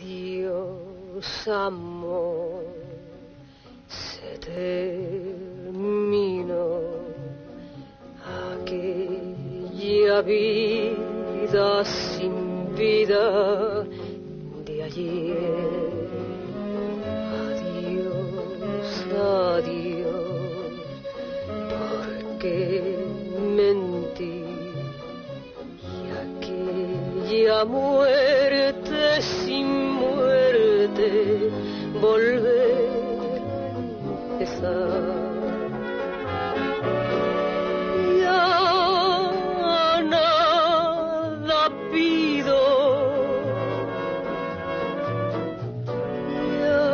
Adiós, amor, se terminó aquella vida sin vida de ayer. Adiós, adiós, porque mentí y aquella muerte Ya nada pido, ya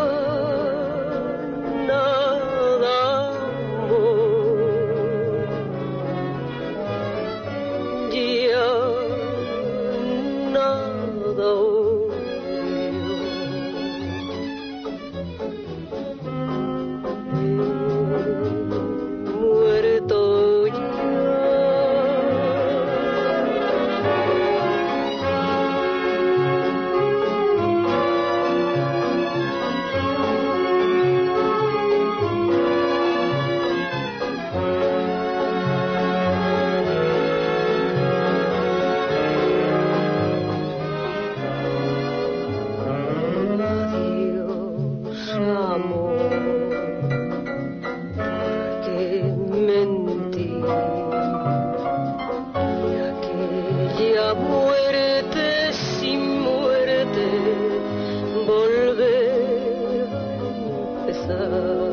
nada ya. answer.